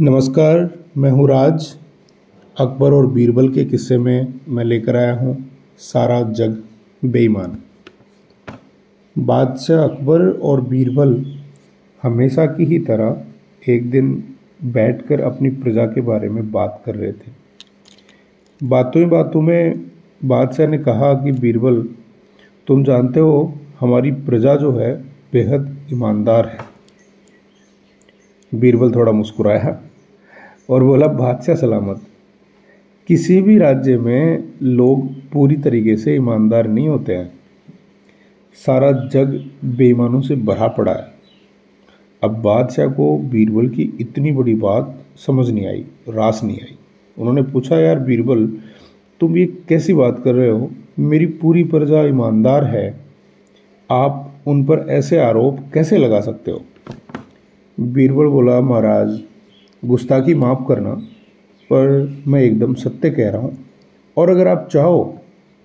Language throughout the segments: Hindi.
नमस्कार, मैं हूँ राज। अकबर और बीरबल के किस्से में मैं लेकर आया हूँ सारा जग बेईमान। बादशाह अकबर और बीरबल हमेशा की ही तरह एक दिन बैठकर अपनी प्रजा के बारे में बात कर रहे थे। बातों ही बातों में बादशाह ने कहा कि, बीरबल, तुम जानते हो, हमारी प्रजा जो है बेहद ईमानदार है। बीरबल थोड़ा मुस्कुराया। और बोला, बादशाह सलामत। किसी भी राज्य में लोग पूरी तरीके से ईमानदार नहीं होते हैं। सारा जग बेईमानों से भरा पड़ा है। अब बादशाह को बीरबल की इतनी बड़ी बात समझ नहीं आई, रास नहीं आई। उन्होंने पूछा, यार बीरबल, तुम ये कैसी बात कर रहे हो? मेरी पूरी प्रजा ईमानदार है। आप उन पर ऐसे आरोप कैसे लगा सकते हो? बीरबल बोला, महाराज गुस्ताखी माफ़ करना, पर मैं एकदम सत्य कह रहा हूँ। और अगर आप चाहो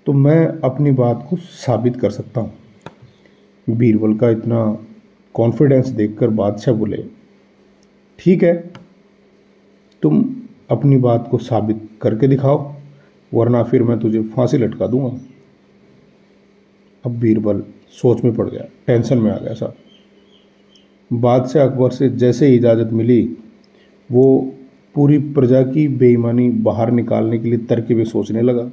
तो मैं अपनी बात को साबित कर सकता हूँ। बीरबल का इतना कॉन्फिडेंस देखकर बादशाह बोले, ठीक है, तुम अपनी बात को साबित करके दिखाओ, वरना फिर मैं तुझे फांसी लटका दूँगा। अब बीरबल सोच में पड़ गया, टेंशन में आ गया साहब बादशाह अकबर से जैसे इजाज़त मिली वो पूरी प्रजा की बेईमानी बाहर निकालने के लिए तरकीबें सोचने लगा।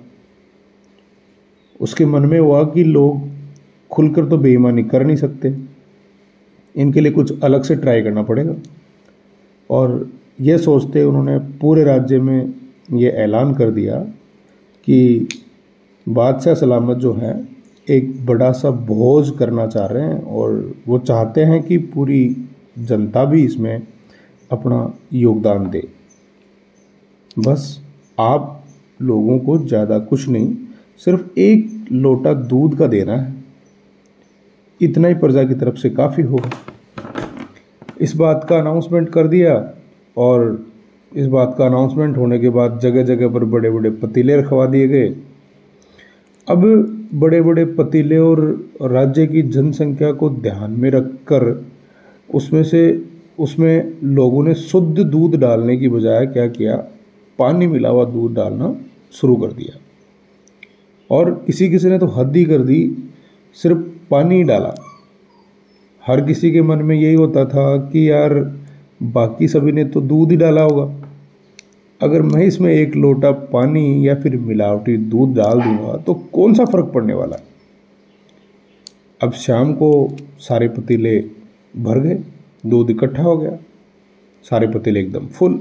उसके मन में हुआ कि लोग खुलकर तो बेईमानी कर नहीं सकते। इनके लिए कुछ अलग से ट्राई करना पड़ेगा। और यह सोचते उन्होंने पूरे राज्य में ये ऐलान कर दिया कि बादशाह सलामत जो हैं, एक बड़ा सा भोज करना चाह रहे हैं और वो चाहते हैं कि पूरी जनता भी इसमें अपना योगदान दे। बस आप लोगों को ज़्यादा कुछ नहीं, सिर्फ़ एक लोटा दूध का देना है। इतना ही प्रजा की तरफ़ से काफ़ी होगा इस बात का अनाउंसमेंट कर दिया और इस बात का अनाउंसमेंट होने के बाद जगह जगह पर बड़े बड़े पतीले रखवा दिए गए। अब बड़े बड़े पतीले और राज्य की जनसंख्या को ध्यान में रखकर उसमें से उसमें लोगों ने शुद्ध दूध डालने की बजाय क्या किया? पानी मिला हुआ दूध डालना शुरू कर दिया। और किसी किसी ने तो हद ही कर दी, सिर्फ़ पानी डाला। हर किसी के मन में यही होता था कि यार, बाकी सभी ने तो दूध ही डाला होगा। अगर मैं इसमें एक लोटा पानी या फिर मिलावटी दूध डाल दूँगा तो कौन सा फ़र्क पड़ने वाला? है अब शाम को सारे पतीले भर गए। दूध इकट्ठा हो गया। सारे पतीले एकदम फुल।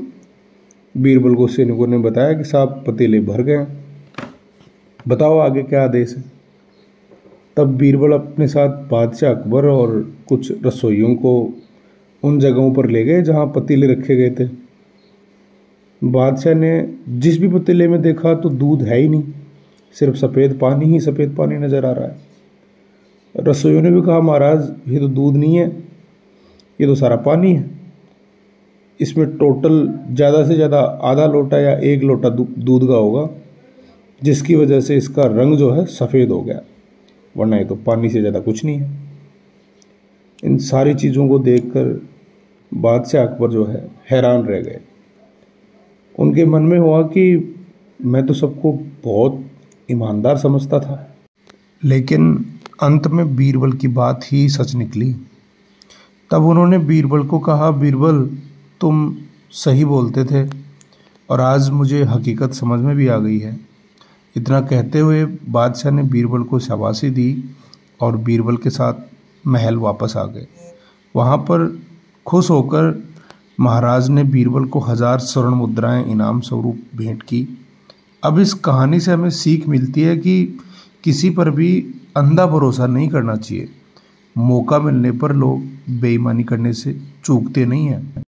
बीरबल को सैनिकों ने बताया कि साहब पतीले भर गए बताओ आगे क्या आदेश है। तब बीरबल अपने साथ बादशाह अकबर और कुछ रसोइयों को उन जगहों पर ले गए जहाँ पतीले रखे गए थे। बादशाह ने, जिस भी पतीले में देखा तो दूध है ही नहीं। सिर्फ़ सफ़ेद पानी ही सफ़ेद पानी नज़र आ रहा है। रसोइयों ने भी कहा, महाराज, ये तो दूध नहीं है। ये तो सारा पानी है। इसमें टोटल ज़्यादा से ज़्यादा आधा लोटा या एक लोटा दूध का होगा, जिसकी वजह से इसका रंग जो है सफ़ेद हो गया। वरना ये तो पानी से ज़्यादा कुछ नहीं है। इन सारी चीज़ों को देखकर बादशाह अकबर जो है हैरान रह गए। उनके मन में हुआ कि मैं तो सबको बहुत ईमानदार समझता था। लेकिन अंत में बीरबल की बात ही सच निकली। तब उन्होंने बीरबल को कहा, बीरबल, तुम सही बोलते थे और आज मुझे हकीकत समझ में भी आ गई है। इतना कहते हुए बादशाह ने बीरबल को शाबाशी दी और बीरबल के साथ महल वापस आ गए। वहाँ पर खुश होकर महाराज ने बीरबल को हज़ार स्वर्ण मुद्राएँ इनाम स्वरूप भेंट की। अब इस कहानी से हमें सीख मिलती है कि किसी पर भी अंधा भरोसा नहीं करना चाहिए। मौका मिलने पर लोग बेईमानी करने से चूकते नहीं हैं।